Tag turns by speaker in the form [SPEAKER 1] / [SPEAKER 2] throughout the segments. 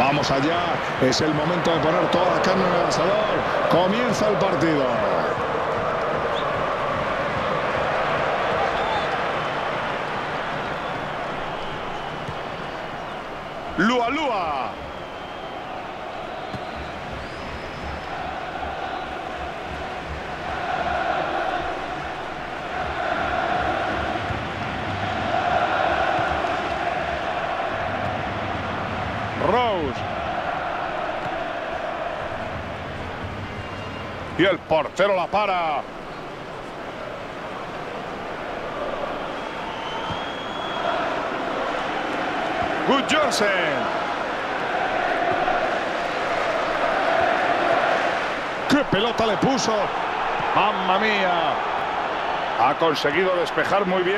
[SPEAKER 1] Vamos allá, es el momento de poner toda la carne en el asador. Comienza el partido. Lua Lua. Rose. Y el portero la para. Good Johnson. ¡Qué pelota le puso! ¡Mamma mía! Ha conseguido despejar muy bien.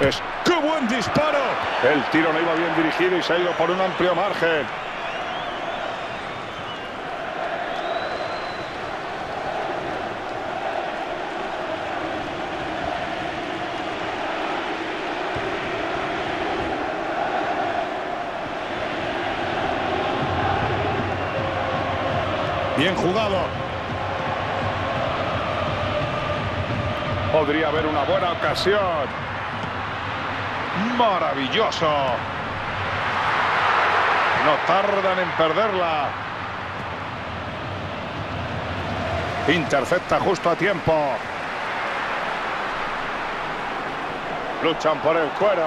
[SPEAKER 1] Es ¡Qué buen disparo! El tiro no iba bien dirigido y se ha ido por un amplio margen. Bien jugado. Podría haber una buena ocasión. Maravilloso. No tardan en perderla. Intercepta justo a tiempo. Luchan por el cuero.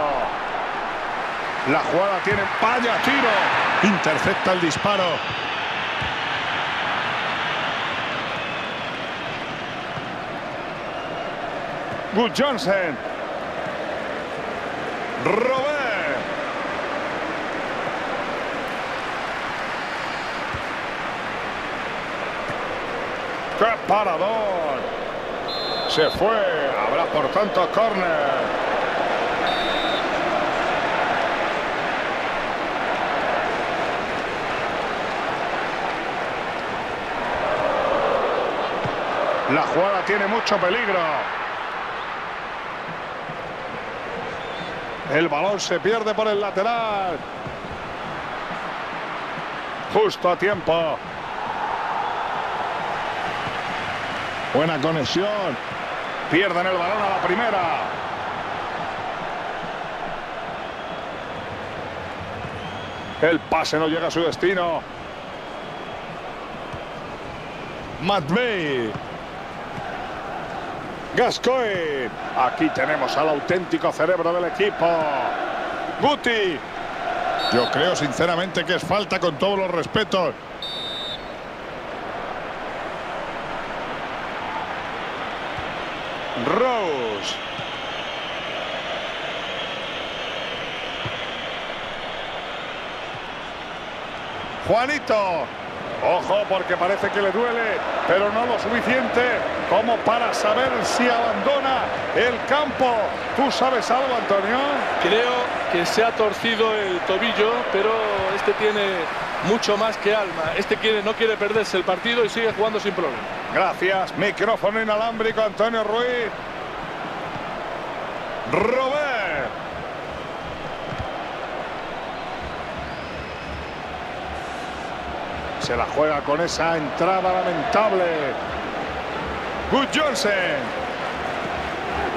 [SPEAKER 1] La jugada tiene vaya tiro. Intercepta el disparo. Good Johnson. Robert. ¡Qué! Se fue. Habrá por tanto córner. La jugada tiene mucho peligro. El balón se pierde por el lateral. Justo a tiempo. Buena conexión. Pierden el balón a la primera. El pase no llega a su destino. Matvey. Gascoigne. Aquí tenemos al auténtico cerebro del equipo. Guti. Yo creo sinceramente que es falta con todos los respetos. Rose. Juanito. Ojo, porque parece que le duele, pero no lo suficiente como para saber si abandona el campo. ¿Tú sabes algo, Antonio?
[SPEAKER 2] Creo que se ha torcido el tobillo, pero este tiene mucho más que alma. Este quiere, no quiere perderse el partido y sigue jugando sin problema.
[SPEAKER 1] Gracias. Micrófono inalámbrico, Antonio Ruiz. Robert. Se la juega con esa entrada lamentable. Good Johnson.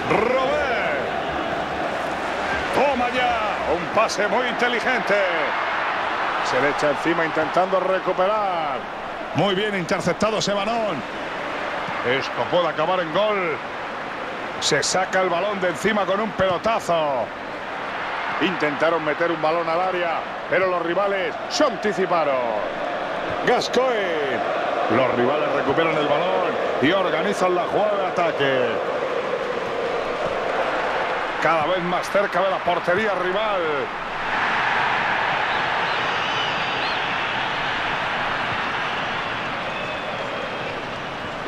[SPEAKER 1] Robert. Toma ya. Un pase muy inteligente. Se le echa encima intentando recuperar. Muy bien interceptado ese balón. Esto puede acabar en gol. Se saca el balón de encima con un pelotazo. Intentaron meter un balón al área, pero los rivales se anticiparon. Gascoigne. Los rivales recuperan el balón y organizan la jugada de ataque. Cada vez más cerca de la portería rival.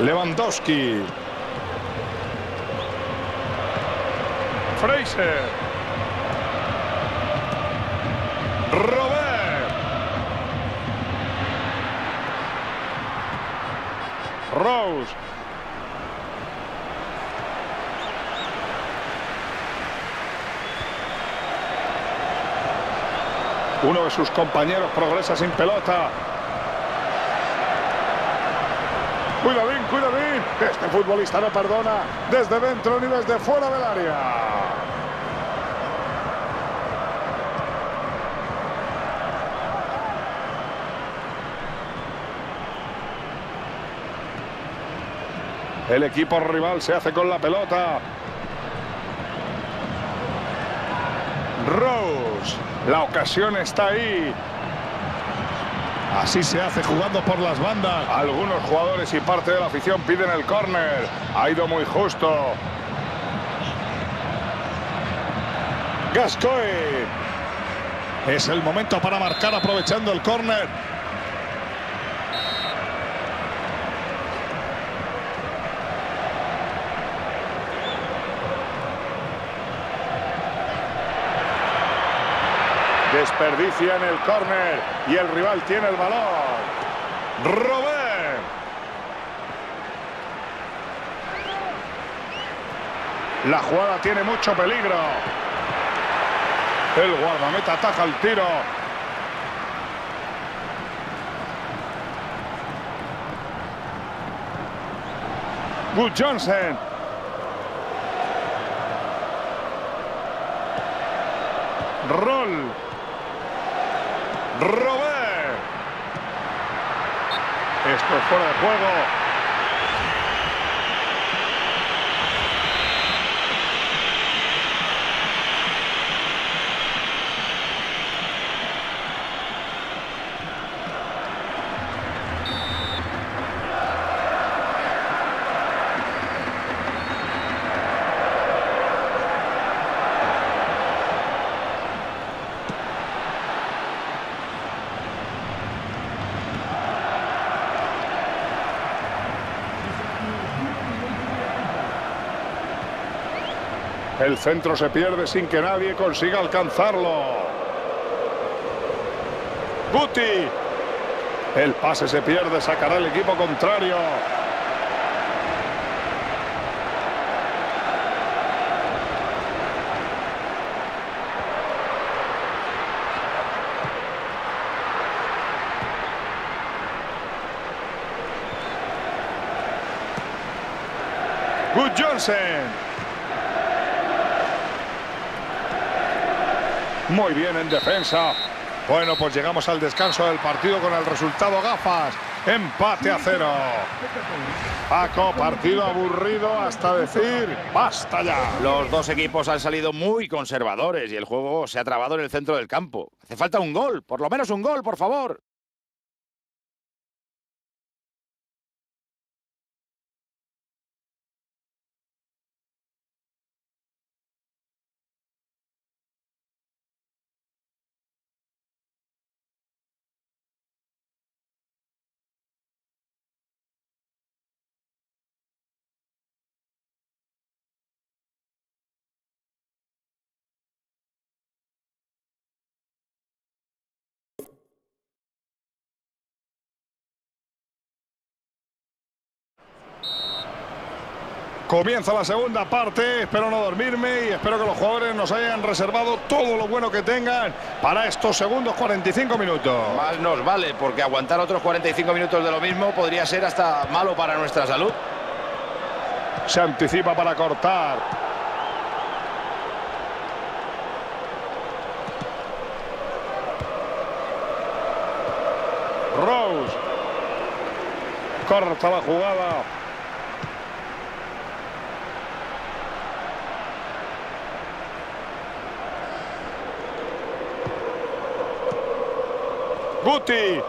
[SPEAKER 1] Lewandowski. Fraser. Rose. Uno de sus compañeros progresa sin pelota. Cuidadín, cuidadín. Este futbolista no perdona desde dentro ni desde fuera del área. El equipo rival se hace con la pelota. Rose. La ocasión está ahí. Así se hace jugando por las bandas. Algunos jugadores y parte de la afición piden el córner. Ha ido muy justo. Gascoigne. Es el momento para marcar aprovechando el córner. Desperdicia en el córner y el rival tiene el balón. Robert. La jugada tiene mucho peligro. El guardameta ataja el tiro. Wood Johnson. Roll. Robert. Esto es fuera de juego. El centro se pierde sin que nadie consiga alcanzarlo. Guti. El pase se pierde, sacará el equipo contrario. Good Johnson. Muy bien en defensa. Bueno, pues llegamos al descanso del partido con el resultado gafas. Empate a cero. Paco, partido aburrido hasta decir basta ya.
[SPEAKER 3] Los dos equipos han salido muy conservadores y el juego se ha trabado en el centro del campo. Hace falta un gol, por lo menos un gol, por favor.
[SPEAKER 1] Comienza la segunda parte, espero no dormirme y espero que los jugadores nos hayan reservado todo lo bueno que tengan para estos segundos 45 minutos.
[SPEAKER 3] Más nos vale, porque aguantar otros 45 minutos de lo mismo podría ser hasta malo para nuestra salud.
[SPEAKER 1] Se anticipa para cortar. Rose. Corta la jugada. Guti.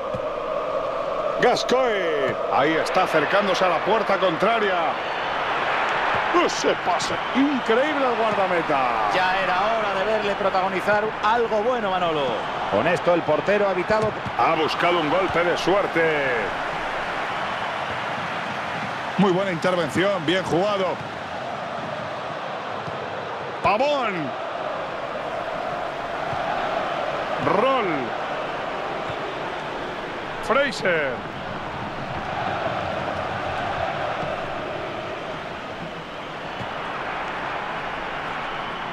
[SPEAKER 1] Gascoigne. Ahí está acercándose a la puerta contraria. Ese pase increíble al guardameta.
[SPEAKER 3] Ya era hora de verle protagonizar algo bueno, Manolo. Con esto el portero ha evitado...
[SPEAKER 1] Ha buscado un golpe de suerte. Muy buena intervención, bien jugado. Pavón. Roll. Fraser.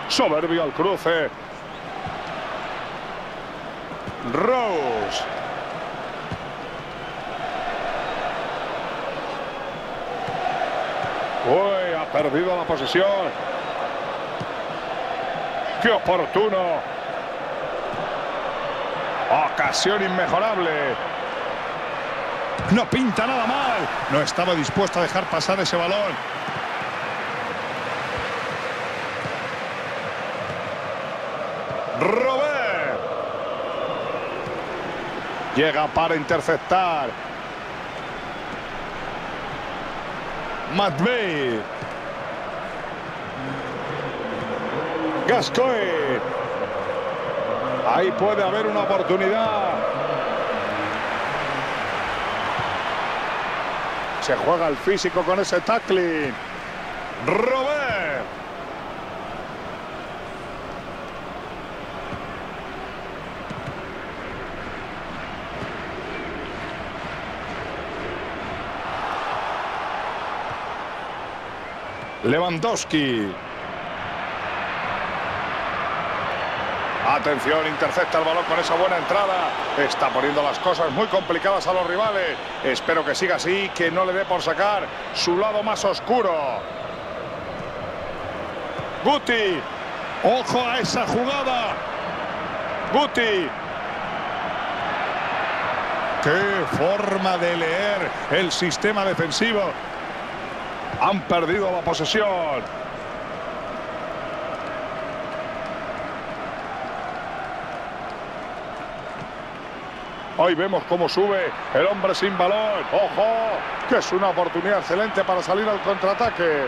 [SPEAKER 1] Soberbio al cruce. Rose. Uy, ha perdido la posesión. ¡Qué oportuno! Ocasión inmejorable. No pinta nada mal. No estaba dispuesto a dejar pasar ese balón. Robert. Llega para interceptar. Matvey. Gascoigne. Ahí puede haber una oportunidad. Se juega el físico con ese tackling. Robert. Lewandowski. Atención, intercepta el balón con esa buena entrada. Está poniendo las cosas muy complicadas a los rivales. Espero que siga así, que no le dé por sacar su lado más oscuro. Guti. Ojo a esa jugada. Guti. Qué forma de leer el sistema defensivo. Han perdido la posesión. Hoy vemos cómo sube el hombre sin balón. ¡Ojo! Que es una oportunidad excelente para salir al contraataque.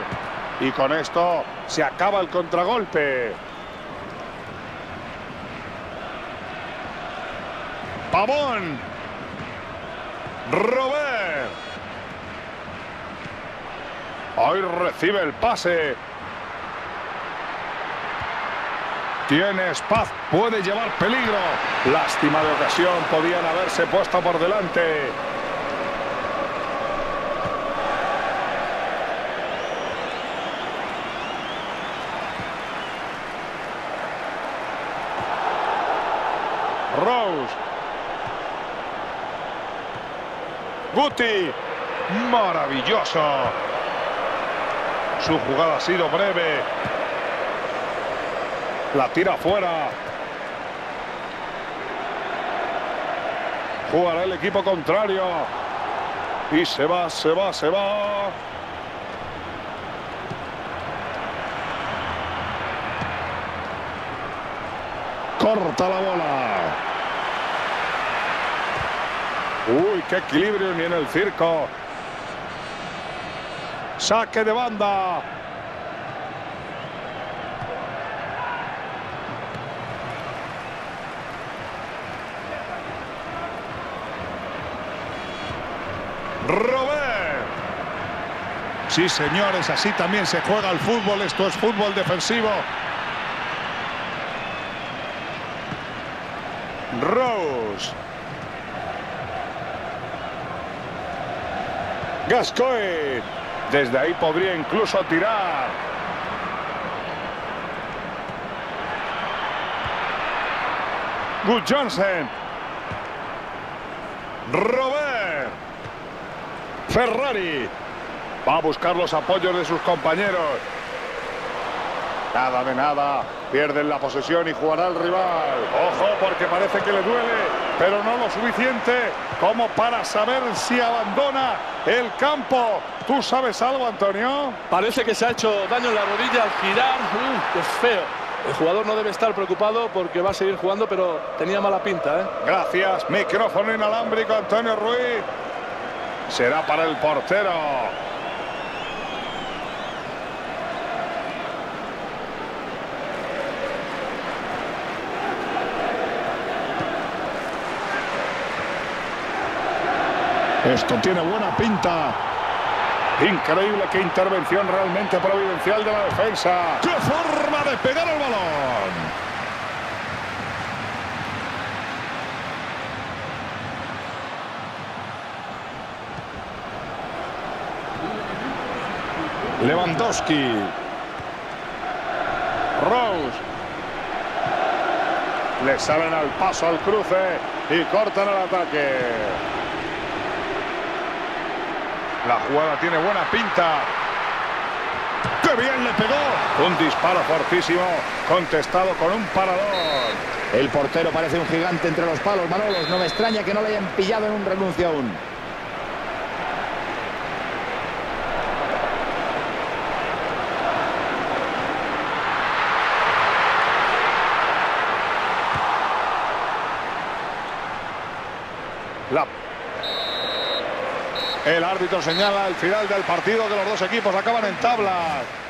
[SPEAKER 1] Y con esto se acaba el contragolpe. Pavón. Robert. Hoy recibe el pase. Tiene espacio, puede llevar peligro. Lástima de ocasión, podían haberse puesto por delante. Rose. Guti. Maravilloso. Su jugada ha sido breve. La tira fuera. Jugará el equipo contrario. Y se va, se va, se va. Corta la bola. Uy, qué equilibrio ni en el circo. Saque de banda. Robert. Sí, señores, así también se juega el fútbol. Esto es fútbol defensivo. Rose. Gascoigne. Desde ahí podría incluso tirar. Good Johnson. Robert. Ferrari. Va a buscar los apoyos de sus compañeros. Nada de nada. Pierden la posesión y jugará el rival. Ojo, porque parece que le duele, pero no lo suficiente como para saber si abandona el campo. ¿Tú sabes algo, Antonio?
[SPEAKER 2] Parece que se ha hecho daño en la rodilla al girar. ¡Uy, qué feo! El jugador no debe estar preocupado porque va a seguir jugando, pero tenía mala pinta. ¿eh?
[SPEAKER 1] Gracias. Micrófono inalámbrico, Antonio Ruiz. Será para el portero. Esto tiene buena pinta. Increíble qué intervención realmente providencial de la defensa. ¡Qué forma de pegar el balón! Lewandowski. Rose. Le salen al paso al cruce y cortan el ataque. La jugada tiene buena pinta. ¡Qué bien le pegó! Un disparo fortísimo, contestado con un parador.
[SPEAKER 3] El portero parece un gigante entre los palos, Manolos. No me extraña que no le hayan pillado en un renuncio aún.
[SPEAKER 1] El árbitro señala el final del partido que los dos equipos acaban en tablas.